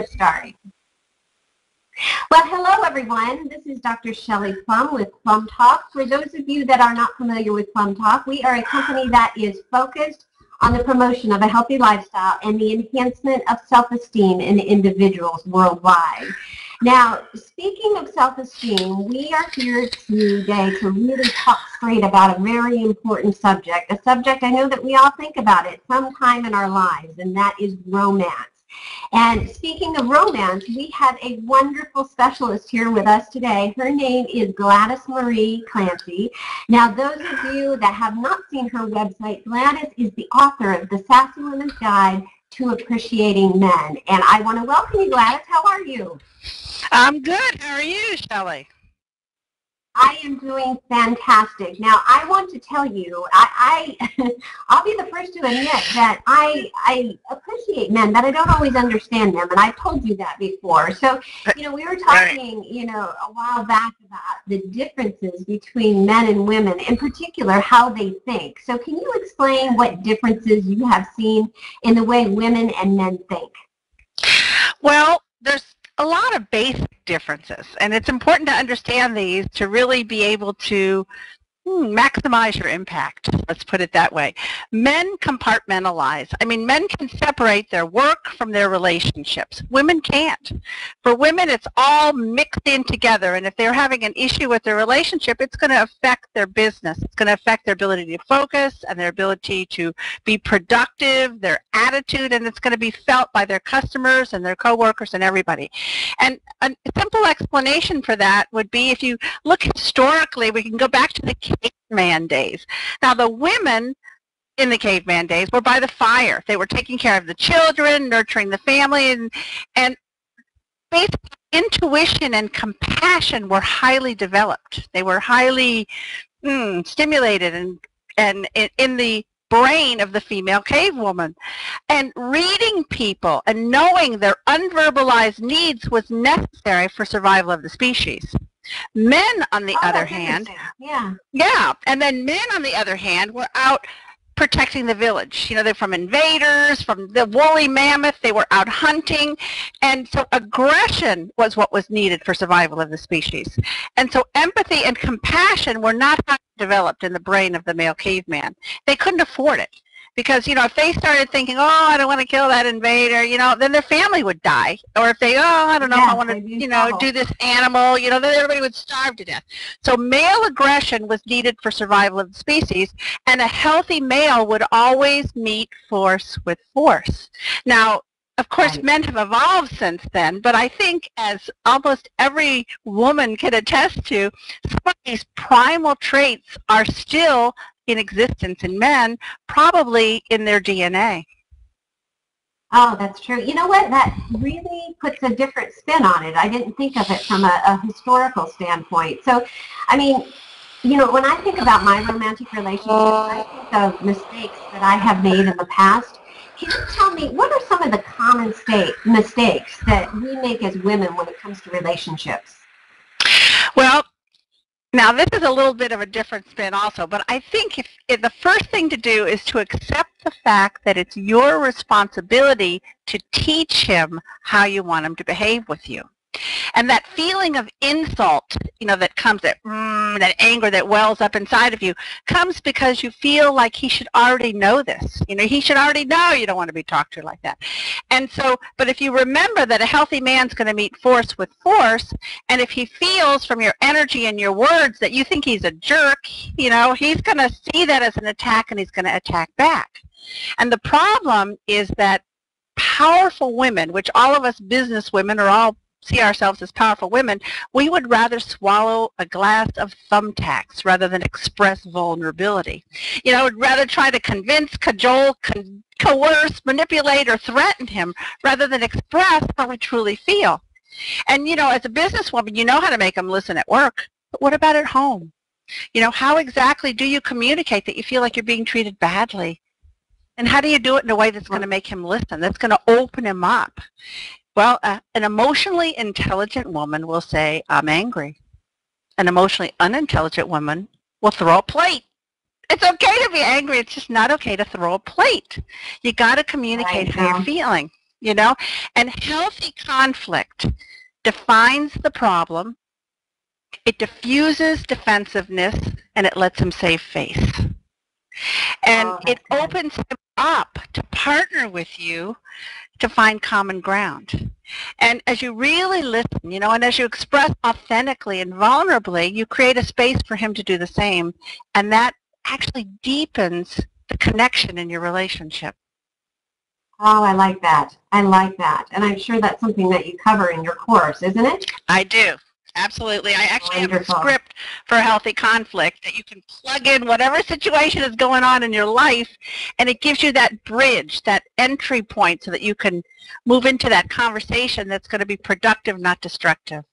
starting. Well, hello everyone. This is Dr. Shelley Plumb with PlumbTalk. For those of you that are not familiar with PlumbTalk, we are a company that is focused on the promotion of a healthy lifestyle and the enhancement of self-esteem in individuals worldwide. Now, speaking of self-esteem, we are here today to really talk straight about a very important subject, a subject I know that we all think about it sometime in our lives, and that is romance. And speaking of romance, we have a wonderful specialist here with us today. Her name is Gladys Marie Clancy. Now, those of you that have not seen her website, Gladys is the author of The Sassy Woman's Guide to Appreciating Men. And I want to welcome you, Gladys. How are you? I'm good. How are you, Shelley? I am doing fantastic. Now, I want to tell you, I, I I'll be the first to admit that I, I appreciate men, but I don't always understand them, and I've told you that before. So, you know, we were talking, you know, a while back about the differences between men and women, in particular, how they think. So, can you explain what differences you have seen in the way women and men think? Well, there's a lot of basic differences. And it's important to understand these to really be able to Hmm, maximize your impact. Let's put it that way. Men compartmentalize. I mean, men can separate their work from their relationships. Women can't. For women, it's all mixed in together. And if they're having an issue with their relationship, it's going to affect their business. It's going to affect their ability to focus and their ability to be productive, their attitude, and it's going to be felt by their customers and their coworkers and everybody. And a simple explanation for that would be if you look historically, we can go back to the caveman days. Now the women in the caveman days were by the fire. They were taking care of the children, nurturing the family, and, and basically intuition and compassion were highly developed. They were highly mm, stimulated and, and in the brain of the female cave woman. And reading people and knowing their unverbalized needs was necessary for survival of the species. Men, on the oh, other hand, yeah, yeah, and then men, on the other hand, were out protecting the village. You know, they're from invaders, from the woolly mammoth. They were out hunting, and so aggression was what was needed for survival of the species. And so empathy and compassion were not developed in the brain of the male caveman. They couldn't afford it because you know if they started thinking oh i don't want to kill that invader you know then their family would die or if they oh i don't know yeah, i want to you know trouble. do this animal you know then everybody would starve to death so male aggression was needed for survival of the species and a healthy male would always meet force with force now of course, right. men have evolved since then, but I think as almost every woman can attest to, some of these primal traits are still in existence in men, probably in their DNA. Oh, that's true. You know what? That really puts a different spin on it. I didn't think of it from a, a historical standpoint. So, I mean, you know, when I think about my romantic relationships, I think of mistakes that I have made in the past. Can you tell me what are some of the common state mistakes that we make as women when it comes to relationships? Well, now, this is a little bit of a different spin also, but I think if, if, the first thing to do is to accept the fact that it's your responsibility to teach him how you want him to behave with you. And that feeling of insult, you know, that comes, that, mm, that anger that wells up inside of you, comes because you feel like he should already know this. You know, he should already know you don't want to be talked to like that. And so, but if you remember that a healthy man's going to meet force with force, and if he feels from your energy and your words that you think he's a jerk, you know, he's going to see that as an attack and he's going to attack back. And the problem is that powerful women, which all of us business women are all see ourselves as powerful women, we would rather swallow a glass of thumbtacks rather than express vulnerability. You know, we'd rather try to convince, cajole, con coerce, manipulate, or threaten him rather than express how we truly feel. And, you know, as a businesswoman, you know how to make them listen at work. But what about at home? You know, how exactly do you communicate that you feel like you're being treated badly? And how do you do it in a way that's going to make him listen, that's going to open him up? Well, uh, an emotionally intelligent woman will say, I'm angry. An emotionally unintelligent woman will throw a plate. It's okay to be angry. It's just not okay to throw a plate. You got to communicate how you're feeling. you know? And healthy conflict defines the problem, it diffuses defensiveness, and it lets him save face. And Oh, it opens him up to partner with you to find common ground. And as you really listen, you know, and as you express authentically and vulnerably, you create a space for him to do the same. And that actually deepens the connection in your relationship. Oh, I like that. I like that. And I'm sure that's something that you cover in your course, isn't it? I do. Absolutely. I actually have a script for healthy conflict that you can plug in whatever situation is going on in your life and it gives you that bridge, that entry point so that you can move into that conversation that's going to be productive, not destructive.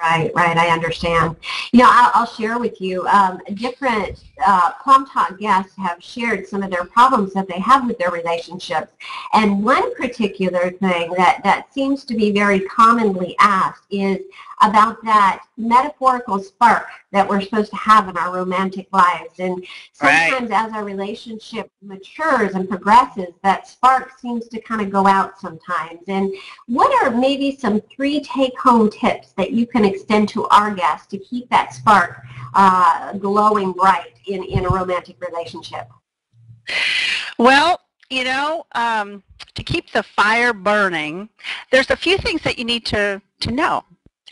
Right, right. I understand. You know, I'll, I'll share with you. Um, different uh, PlumbTalk guests have shared some of their problems that they have with their relationships, and one particular thing that that seems to be very commonly asked is about that metaphorical spark that we're supposed to have in our romantic lives. And Right. sometimes as our relationship matures and progresses, that spark seems to kind of go out sometimes. And what are maybe some three take-home tips that you can extend to our guests to keep that spark uh, glowing bright in, in a romantic relationship? Well, you know, um, to keep the fire burning, there's a few things that you need to, to know.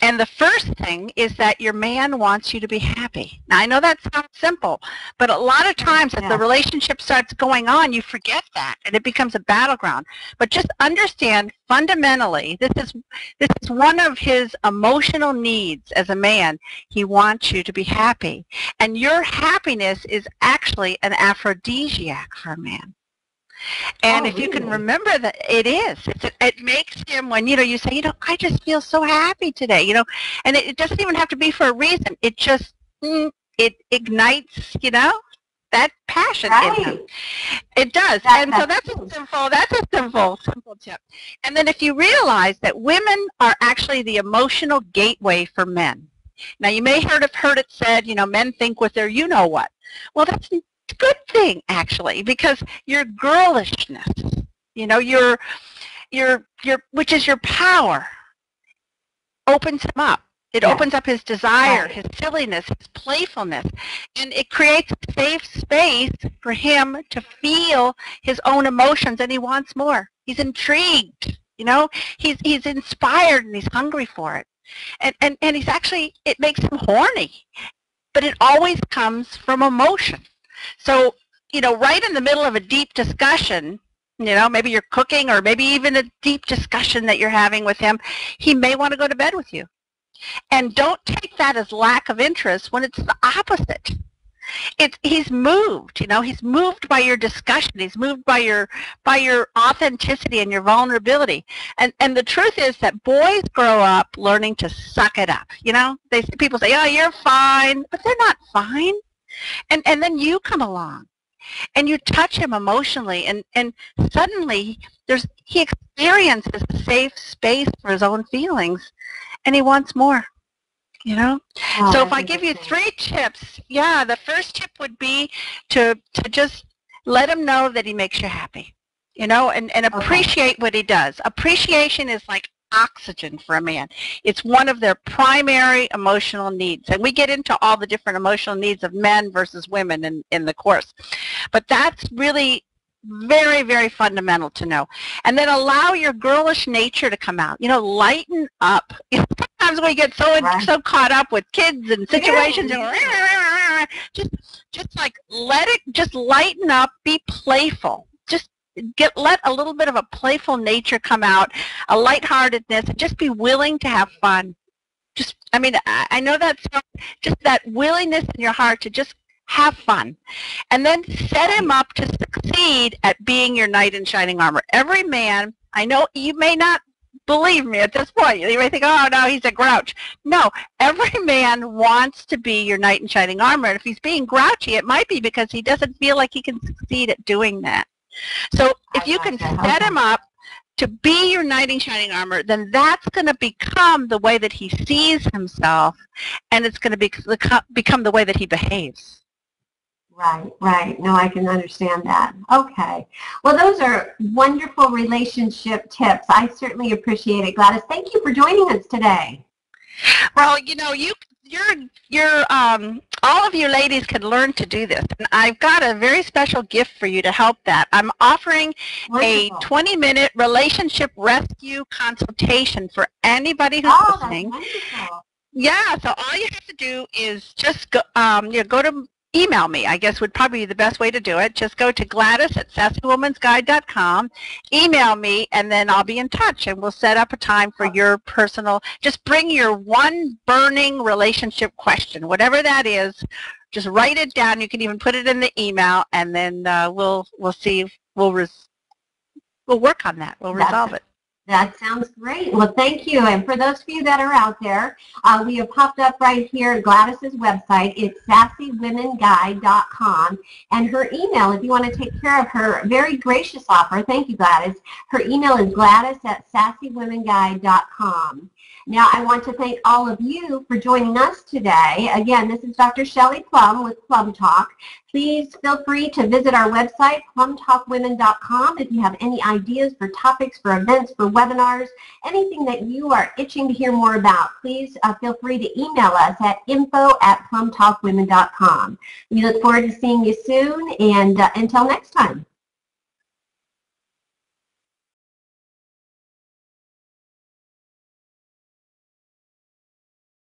And the first thing is that your man wants you to be happy. Now, I know that sounds simple, but a lot of times as the relationship starts going on, you forget that and it becomes a battleground. But just understand fundamentally, this is, this is one of his emotional needs as a man. He wants you to be happy. And your happiness is actually an aphrodisiac for a man. And Oh, if you can remember that it is, it's, it makes him when, you know, you say, you know, I just feel so happy today, you know, and it, it doesn't even have to be for a reason. It just, mm, it ignites, you know, that passion in him. Right. It does. That- and so that's a simple, that's a simple, simple tip. And then if you realize that women are actually the emotional gateway for men. Now you may heard have heard it said, you know, men think with their you know what. Well, that's a good thing actually because your girlishness, you know, your your your which is your power opens him up. It opens up his desire, Right. his silliness, his playfulness, and it creates a safe space for him to feel his own emotions and he wants more. He's intrigued, you know, he's he's inspired and he's hungry for it. And and, and he's actually it makes him horny. But it always comes from emotion. So, you know, right in the middle of a deep discussion, you know, maybe you're cooking or maybe even a deep discussion that you're having with him, he may want to go to bed with you. And don't take that as lack of interest when it's the opposite. It's he's moved, you know, he's moved by your discussion. He's moved by your by your authenticity and your vulnerability. And and the truth is that boys grow up learning to suck it up. You know, they people say, "Oh, you're fine," but they're not fine. And and then you come along and you touch him emotionally and and suddenly there's he experiences a safe space for his own feelings and he wants more. You know? Oh, so if I give you three tips, yeah, the first tip would be to to just let him know that he makes you happy, you know, and, and Okay. appreciate what he does. Appreciation is like oxygen for a man. It's one of their primary emotional needs. And we get into all the different emotional needs of men versus women in, in the course. But that's really very, very fundamental to know. And then allow your girlish nature to come out. You know, lighten up. Sometimes we get so Right. so caught up with kids and situations Yeah. and just just like let it just lighten up, be playful. Get let a little bit of a playful nature come out, a lightheartedness, and just be willing to have fun. Just I mean, I, I know that's just that willingness in your heart to just have fun. And then set him up to succeed at being your knight in shining armor. Every man, I know you may not believe me at this point. You may think, oh, no, he's a grouch. No, every man wants to be your knight in shining armor. And if he's being grouchy, it might be because he doesn't feel like he can succeed at doing that. So if you can set him up to be your knight in shining armor, then that's going to become the way that he sees himself, and it's going to be, become the way that he behaves. Right, right. No, I can understand that. Okay. Well, those are wonderful relationship tips. I certainly appreciate it, Gladys. Thank you for joining us today. Well, you know, you you're you're um all of you ladies can learn to do this. And I've got a very special gift for you to help that. I'm offering Wonderful. a 20-minute relationship rescue consultation for anybody who's oh, listening. Wonderful. Yeah, so all you have to do is just go, um, you know, go to email me, I guess would probably be the best way to do it. Just go to Gladys at sassywomansguide.com, email me, and then I'll be in touch and we'll set up a time for your personal, just bring your one burning relationship question, whatever that is, just write it down. You can even put it in the email and then uh, we'll, we'll see, we'll, res- we'll work on that. We'll resolve it. That sounds great. Well, thank you. And for those of you that are out there, uh, we have popped up right here Gladys's website. It's sassywomenguide.com. And her email, if you want to take care of her very gracious offer, thank you, Gladys. Her email is gladys at sassywomenguide.com. Now, I want to thank all of you for joining us today. Again, this is Dr. Shelley Plumb with PlumbTalk. Please feel free to visit our website, plumbtalkwomen.com, if you have any ideas for topics, for events, for webinars, anything that you are itching to hear more about. Please uh, feel free to email us at info at plumbtalkwomen.com. We look forward to seeing you soon, and uh, until next time.